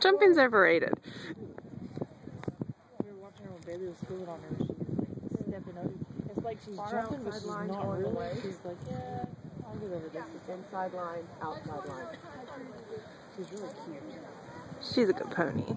Jumping's overrated. We were watching her when baby was scooting on her. She was like stepping over. It's like she's Far jumping, but she's not really. She's like, yeah, I'll get over this. It's inside line, outside line. She's really cute. She's a good pony.